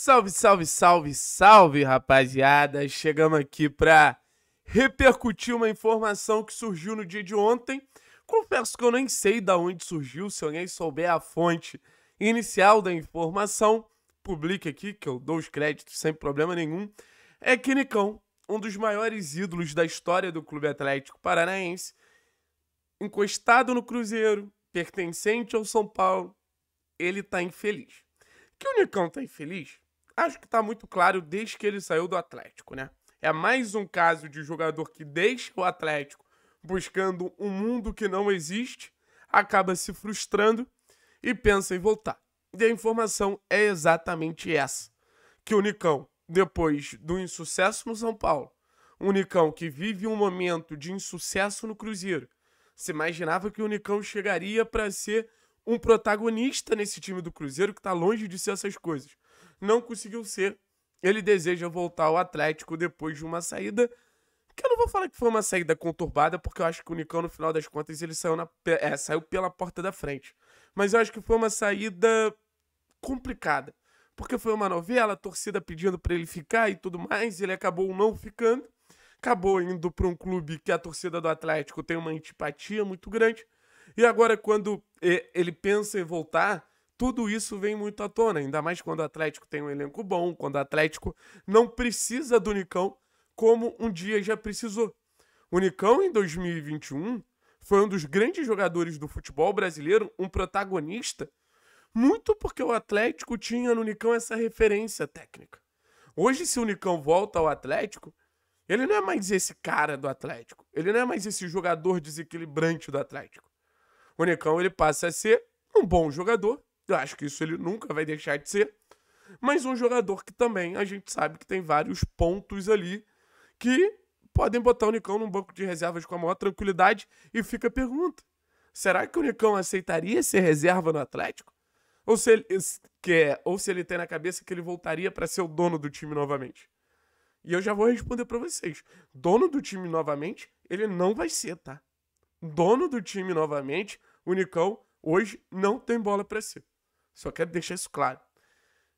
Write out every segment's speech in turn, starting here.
Salve, salve, salve, salve, rapaziada! Chegamos aqui para repercutir uma informação que surgiu no dia de ontem. Confesso que eu nem sei de onde surgiu, se alguém souber a fonte inicial da informação, publique aqui, que eu dou os créditos sem problema nenhum. É que Nicão, um dos maiores ídolos da história do Clube Atlético Paranaense, encostado no Cruzeiro, pertencente ao São Paulo, ele tá infeliz. Que o Nicão tá infeliz, acho que tá muito claro desde que ele saiu do Atlético, né? É mais um caso de jogador que deixa o Atlético buscando um mundo que não existe, acaba se frustrando e pensa em voltar. E a informação é exatamente essa: que o Nicão, depois do insucesso no São Paulo, um Nicão que vive um momento de insucesso no Cruzeiro, se imaginava que o Nicão chegaria para ser um protagonista nesse time do Cruzeiro que está longe de ser essas coisas. Não conseguiu ser. Ele deseja voltar ao Atlético depois de uma saída que eu não vou falar que foi uma saída conturbada, porque eu acho que o Nicão, no final das contas, ele saiu, na, é, saiu pela porta da frente. Mas eu acho que foi uma saída complicada. Porque foi uma novela, a torcida pedindo para ele ficar e tudo mais, ele acabou não ficando. Acabou indo para um clube que a torcida do Atlético tem uma antipatia muito grande. E agora, quando ele pensa em voltar, tudo isso vem muito à tona, ainda mais quando o Atlético tem um elenco bom, quando o Atlético não precisa do Nicão como um dia já precisou. O Nicão, em 2021, foi um dos grandes jogadores do futebol brasileiro, um protagonista, muito porque o Atlético tinha no Nicão essa referência técnica. Hoje, se o Nicão volta ao Atlético, ele não é mais esse cara do Atlético. Ele não é mais esse jogador desequilibrante do Atlético. O Nicão ele passa a ser um bom jogador. Eu acho que isso ele nunca vai deixar de ser. Mas um jogador que também a gente sabe que tem vários pontos ali que podem botar o Nicão num banco de reservas com a maior tranquilidade. E fica a pergunta: será que o Nicão aceitaria ser reserva no Atlético? Ou se ele quer, ou se ele tem na cabeça que ele voltaria para ser o dono do time novamente? E eu já vou responder para vocês. Dono do time novamente, ele não vai ser, tá? Dono do time novamente, o Nicão hoje não tem bola para si. Só quero deixar isso claro.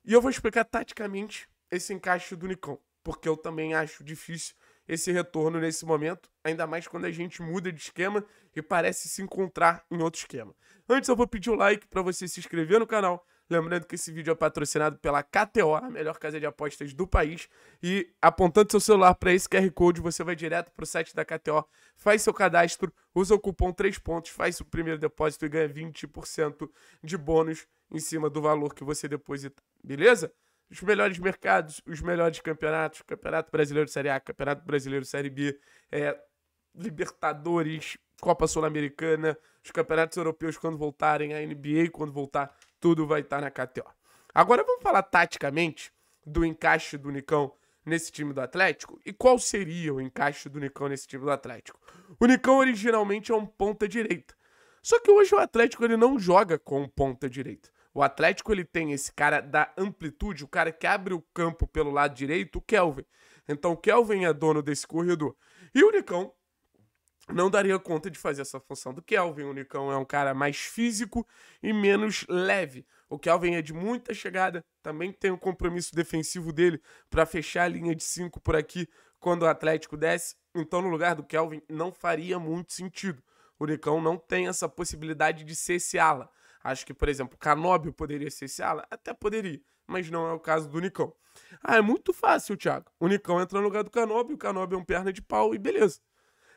E eu vou explicar taticamente esse encaixe do Nicão, porque eu também acho difícil esse retorno nesse momento, ainda mais quando a gente muda de esquema e parece se encontrar em outro esquema. Antes eu vou pedir o like para você se inscrever no canal, Lembrando que esse vídeo é patrocinado pela KTO, a melhor casa de apostas do país. E apontando seu celular para esse QR Code, você vai direto para o site da KTO, faz seu cadastro, usa o cupom 3 pontos, faz o primeiro depósito e ganha 20% de bônus em cima do valor que você deposita. Beleza? Os melhores mercados, os melhores campeonatos, Campeonato Brasileiro Série A, Campeonato Brasileiro Série B, é, Libertadores, Copa Sul-Americana, os campeonatos europeus quando voltarem, a NBA quando voltar, tudo vai estar tá na KTO. Agora vamos falar taticamente do encaixe do Nicão nesse time do Atlético e qual seria o encaixe do Nicão nesse time do Atlético. O Nicão originalmente é um ponta direita. Só que hoje o Atlético ele não joga com ponta direita. O Atlético ele tem esse cara da amplitude, o cara que abre o campo pelo lado direito, o Kelvin. Então o Kelvin é dono desse corredor. E o Nicão não daria conta de fazer essa função do Kelvin. O Nicão é um cara mais físico e menos leve. O Kelvin é de muita chegada, também tem o um compromisso defensivo dele para fechar a linha de 5 por aqui quando o Atlético desce. Então, no lugar do Kelvin, não faria muito sentido. O Nicão não tem essa possibilidade de ser esse ala. Acho que, por exemplo, o Canóbio poderia ser esse ala? Até poderia, mas não é o caso do Nicão. Ah, é muito fácil, Thiago. O Nicão entra no lugar do Canóbio, o Canóbio é um perna de pau e beleza.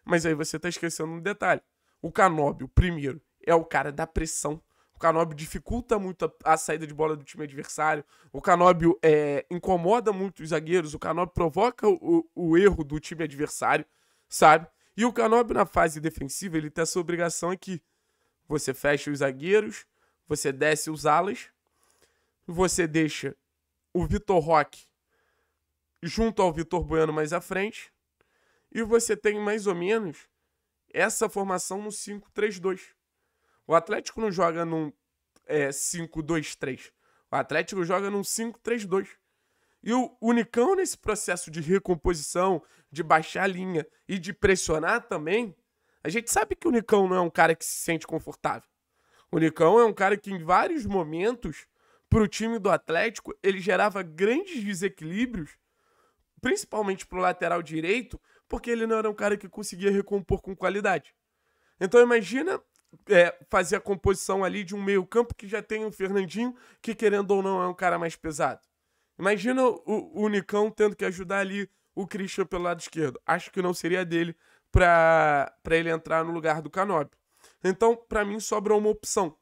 Mas aí você tá esquecendo um detalhe. O Canóbio, primeiro, é o cara da pressão. O Canóbio dificulta muito a, a, saída de bola do time adversário. O Canóbio é, incomoda muito os zagueiros. O Canóbio provoca o, o, erro do time adversário, sabe? E o Canóbio, na fase defensiva, ele tem essa obrigação aqui. Você fecha os zagueiros, você desce os alas, você deixa o Vitor Roque junto ao Vitor Bueno mais à frente, e você tem mais ou menos essa formação no 5-3-2. O Atlético não joga num é, 5-2-3. O Atlético joga num 5-3-2. E o Unicão, nesse processo de recomposição, de baixar a linha e de pressionar também, a gente sabe que o Unicão não é um cara que se sente confortável. O Unicão é um cara que, em vários momentos, pro time do Atlético, ele gerava grandes desequilíbrios, principalmente pro lateral direito, porque ele não era um cara que conseguia recompor com qualidade. Então imagina é, fazer a composição ali de um meio-campo que já tem o Fernandinho, que querendo ou não é um cara mais pesado. Imagina o, o Nicão tendo que ajudar ali o Christian pelo lado esquerdo. Acho que não seria dele para ele entrar no lugar do Canobi. Então, para mim, sobra uma opção.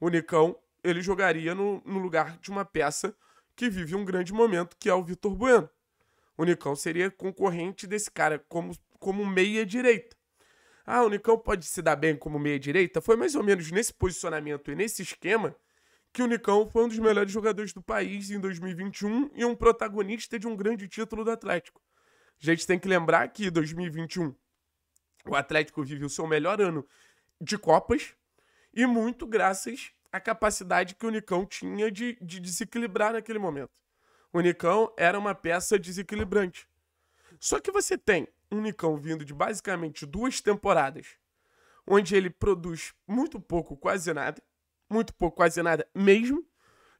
O Nicão, ele jogaria no, no lugar de uma peça que vive um grande momento, que é o Vitor Bueno. O Nicão seria concorrente desse cara como, como meia-direita. Ah, o Nicão pode se dar bem como meia-direita? Foi mais ou menos nesse posicionamento e nesse esquema que o Nicão foi um dos melhores jogadores do país em 2021 e um protagonista de um grande título do Atlético. A gente tem que lembrar que em 2021 o Atlético vive o seu melhor ano de Copas e muito graças à capacidade que o Nicão tinha de, de desequilibrar naquele momento. O Nicão era uma peça desequilibrante. Só que você tem um Nicão vindo de basicamente duas temporadas, onde ele produz muito pouco, quase nada, muito pouco, quase nada mesmo,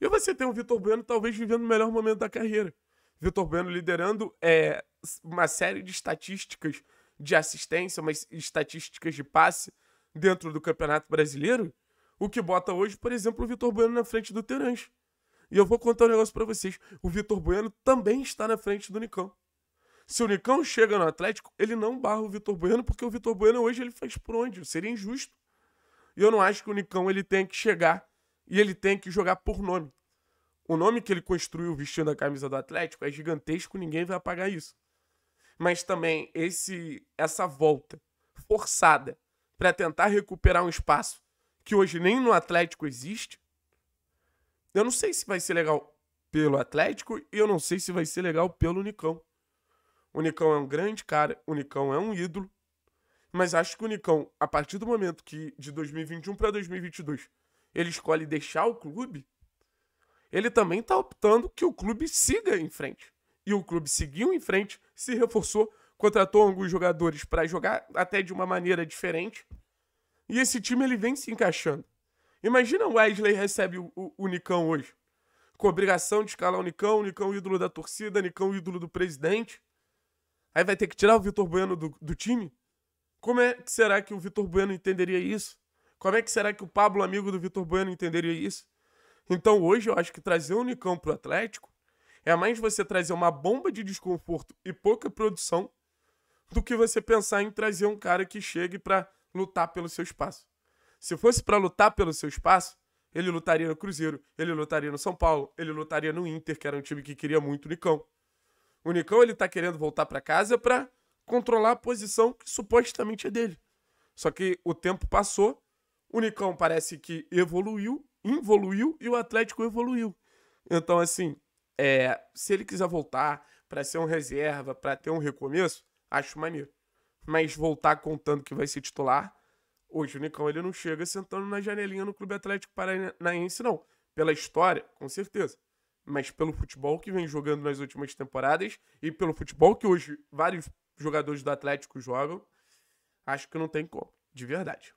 e você tem o Vitor Bueno talvez vivendo o melhor momento da carreira. Vitor Bueno liderando é, uma série de estatísticas de assistência, umas estatísticas de passe dentro do Campeonato Brasileiro, o que bota hoje, por exemplo, o Vitor Bueno na frente do Terãs. E eu vou contar um negócio para vocês. O Vitor Bueno também está na frente do Nicão. Se o Nicão chega no Atlético, ele não barra o Vitor Bueno, porque o Vitor Bueno hoje ele faz por onde? Seria injusto. E eu não acho que o Nicão ele tem que chegar e ele tem que jogar por nome. O nome que ele construiu vestindo a camisa do Atlético é gigantesco, ninguém vai apagar isso. Mas também esse essa volta forçada para tentar recuperar um espaço que hoje nem no Atlético existe. Eu não sei se vai ser legal pelo Atlético e eu não sei se vai ser legal pelo Nicão. O Nicão é um grande cara, o Nicão é um ídolo, mas acho que o Nicão, a partir do momento que de 2021 para 2022, ele escolhe deixar o clube, ele também está optando que o clube siga em frente. E o clube seguiu em frente, se reforçou, contratou alguns jogadores para jogar até de uma maneira diferente. E esse time ele vem se encaixando. Imagina o Wesley recebe o, o, o Nicão hoje. Com obrigação de escalar o Nicão, o Nicão ídolo da torcida, Nicão ídolo do presidente. Aí vai ter que tirar o Vitor Bueno do, do time? Como é que será que o Vitor Bueno entenderia isso? Como é que será que o Pablo, amigo do Vitor Bueno, entenderia isso? Então hoje eu acho que trazer o Nicão pro Atlético é mais você trazer uma bomba de desconforto e pouca produção do que você pensar em trazer um cara que chegue para lutar pelo seu espaço. Se fosse para lutar pelo seu espaço, ele lutaria no Cruzeiro, ele lutaria no São Paulo, ele lutaria no Inter, que era um time que queria muito o Nicão. O Nicão ele tá querendo voltar para casa para controlar a posição que supostamente é dele. Só que o tempo passou, o Nicão parece que evoluiu, evoluiu e o Atlético evoluiu. Então, assim, é, se ele quiser voltar para ser um reserva, para ter um recomeço, acho maneiro. Mas voltar contando que vai ser titular, o Nicão ele não chega sentando na janelinha no Clube Atlético Paranaense, não. Pela história, com certeza mas pelo futebol que vem jogando nas últimas temporadas e pelo futebol que hoje vários jogadores do Atlético jogam, acho que não tem como, de verdade.